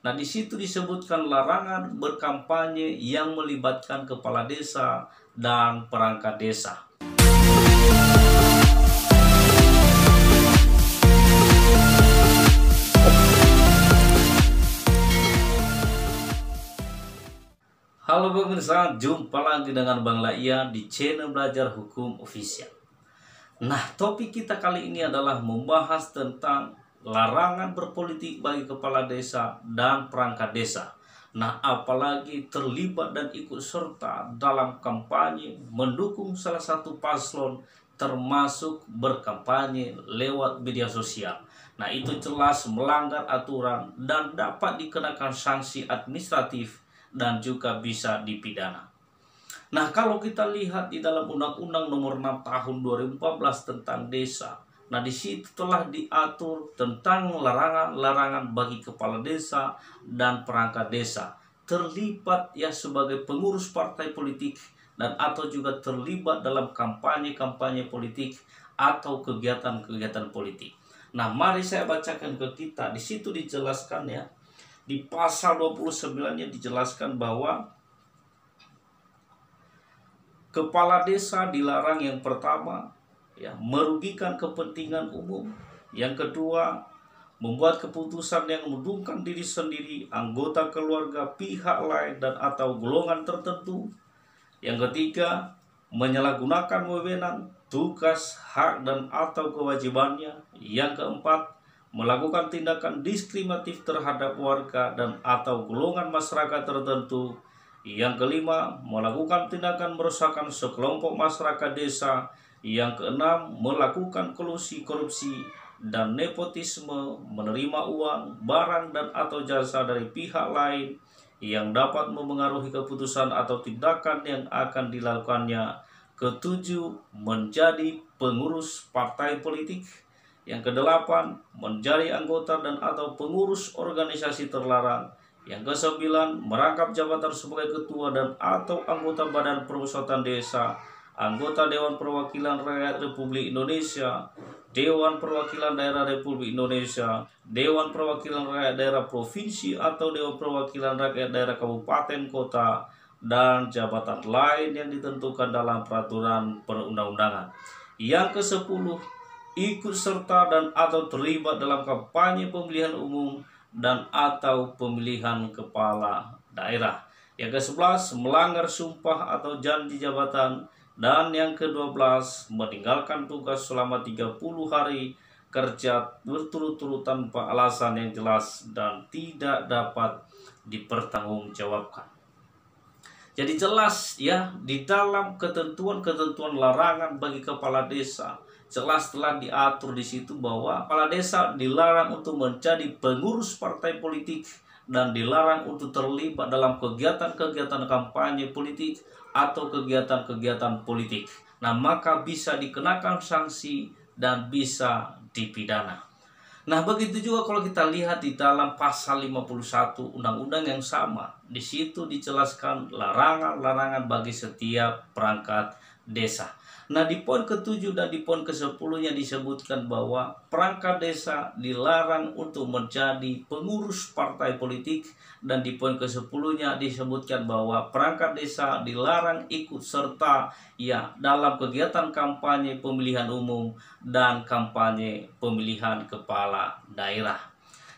Nah, di situ disebutkan larangan berkampanye yang melibatkan kepala desa dan perangkat desa. Halo pemirsa, jumpa lagi dengan Bang Laia di channel Belajar Hukum Official. Nah, topik kita kali ini adalah membahas tentang larangan berpolitik bagi kepala desa dan perangkat desa. Nah, apalagi terlibat dan ikut serta dalam kampanye mendukung salah satu paslon termasuk berkampanye lewat media sosial. Nah, itu jelas melanggar aturan dan dapat dikenakan sanksi administratif dan juga bisa dipidana. Nah, kalau kita lihat di dalam Undang-Undang Nomor 6 Tahun 2014 tentang desa, nah di situ telah diatur tentang larangan-larangan bagi kepala desa dan perangkat desa terlibat ya sebagai pengurus partai politik dan atau juga terlibat dalam kampanye-kampanye politik atau kegiatan-kegiatan politik. Nah, mari saya bacakan ke kita. Di situ dijelaskan ya di pasal 29-nya dijelaskan bahwa kepala desa dilarang yang pertama ya merugikan kepentingan umum. Yang kedua, membuat keputusan yang menguntungkan diri sendiri, anggota keluarga, pihak lain dan atau golongan tertentu. Yang ketiga, menyalahgunakan wewenang, tugas, hak dan atau kewajibannya. Yang keempat, melakukan tindakan diskriminatif terhadap warga dan atau golongan masyarakat tertentu. Yang kelima, melakukan tindakan merusakkan sekelompok masyarakat desa. Yang keenam, melakukan kolusi korupsi dan nepotisme, menerima uang, barang dan atau jasa dari pihak lain yang dapat mempengaruhi keputusan atau tindakan yang akan dilakukannya. Ketujuh, menjadi pengurus partai politik yang kedelapan, menjadi anggota dan atau pengurus organisasi terlarang. Yang kesembilan, merangkap jabatan sebagai ketua dan atau anggota Badan Permusyawaratan Desa, anggota Dewan Perwakilan Rakyat Republik Indonesia, Dewan Perwakilan Daerah Republik Indonesia, Dewan Perwakilan Rakyat Daerah Provinsi atau Dewan Perwakilan Rakyat Daerah Kabupaten Kota, dan jabatan lain yang ditentukan dalam peraturan perundang-undangan. Yang ke-10, ikut serta dan atau terlibat dalam kampanye pemilihan umum dan atau pemilihan kepala daerah. Yang ke-11 melanggar sumpah atau janji jabatan dan yang ke-12 meninggalkan tugas selama 30 hari kerja berturut-turut tanpa alasan yang jelas dan tidak dapat dipertanggungjawabkan. Jadi jelas ya di dalam ketentuan-ketentuan larangan bagi kepala desa jelas telah diatur di situ bahwa kepala desa dilarang untuk menjadi pengurus partai politik dan dilarang untuk terlibat dalam kegiatan-kegiatan kampanye politik atau kegiatan-kegiatan politik. Nah, maka bisa dikenakan sanksi dan bisa dipidana. Nah, begitu juga kalau kita lihat di dalam pasal 51 undang-undang yang sama. Di situ dijelaskan larangan-larangan bagi setiap perangkat desa. Nah di poin ketujuh dan di poin ke sepuluhnya disebutkan bahwa perangkat desa dilarang untuk menjadi pengurus partai politik dan di poin ke sepuluhnya disebutkan bahwa perangkat desa dilarang ikut serta ya dalam kegiatan kampanye pemilihan umum dan kampanye pemilihan kepala daerah.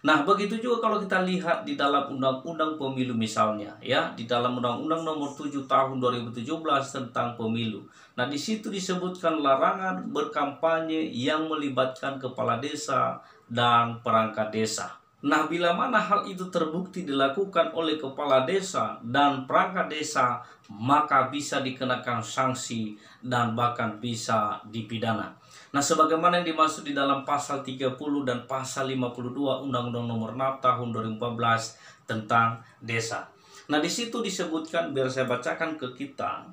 Nah, begitu juga kalau kita lihat di dalam Undang-Undang Pemilu misalnya, ya, di dalam Undang-Undang Nomor 7 Tahun 2017 tentang Pemilu. Nah, di situ disebutkan larangan berkampanye yang melibatkan kepala desa dan perangkat desa. Nah, bila mana hal itu terbukti dilakukan oleh kepala desa dan perangkat desa, maka bisa dikenakan sanksi dan bahkan bisa dipidana. Nah, sebagaimana yang dimaksud di dalam pasal 30 dan pasal 52 Undang-Undang Nomor 6 Tahun 2014 tentang desa. Nah, di situ disebutkan biar saya bacakan ke kita.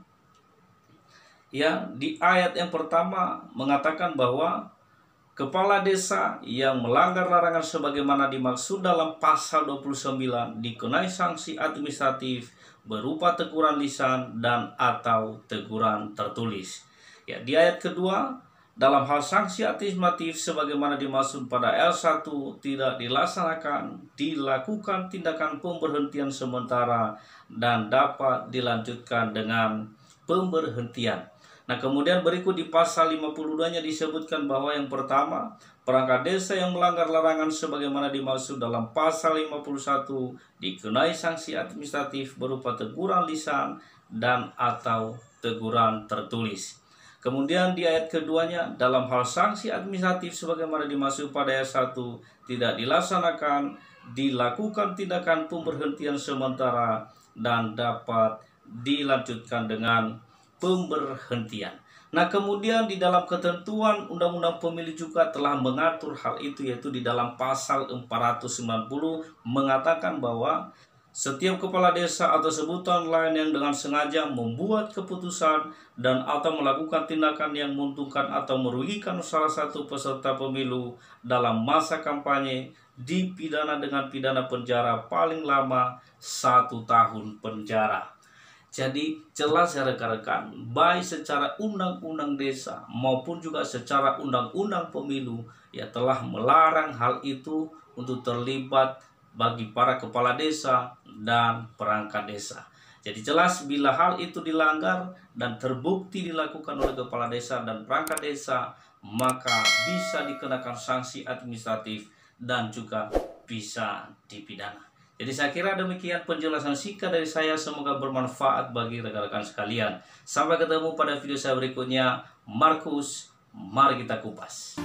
Ya, di ayat yang pertama mengatakan bahwa Kepala desa yang melanggar larangan sebagaimana dimaksud dalam pasal 29 dikenai sanksi administratif berupa teguran lisan dan atau teguran tertulis. Ya, di ayat kedua dalam hal sanksi administratif sebagaimana dimaksud pada L1 tidak dilaksanakan, dilakukan tindakan pemberhentian sementara dan dapat dilanjutkan dengan pemberhentian. Nah, kemudian berikut di pasal 52-nya disebutkan bahwa yang pertama, perangkat desa yang melanggar larangan sebagaimana dimaksud dalam pasal 51 dikenai sanksi administratif berupa teguran lisan dan atau teguran tertulis. Kemudian di ayat keduanya, dalam hal sanksi administratif sebagaimana dimaksud pada ayat 1, tidak dilaksanakan, dilakukan tindakan pemberhentian sementara, dan dapat dilanjutkan dengan pemberhentian. Nah kemudian di dalam ketentuan Undang-Undang Pemilu juga telah mengatur hal itu yaitu di dalam pasal 490 mengatakan bahwa setiap kepala desa atau sebutan lain yang dengan sengaja membuat keputusan dan atau melakukan tindakan yang menguntungkan atau merugikan salah satu peserta pemilu dalam masa kampanye dipidana dengan pidana penjara paling lama satu tahun penjara. Jadi jelas ya rekan-rekan, baik secara undang-undang desa maupun juga secara undang-undang pemilu ya telah melarang hal itu untuk terlibat bagi para kepala desa dan perangkat desa. Jadi jelas bila hal itu dilanggar dan terbukti dilakukan oleh kepala desa dan perangkat desa, maka bisa dikenakan sanksi administratif dan juga bisa dipidana. Jadi saya kira demikian penjelasan singkat dari saya. Semoga bermanfaat bagi rekan-rekan sekalian. Sampai ketemu pada video saya berikutnya. Markus, mari kita kupas.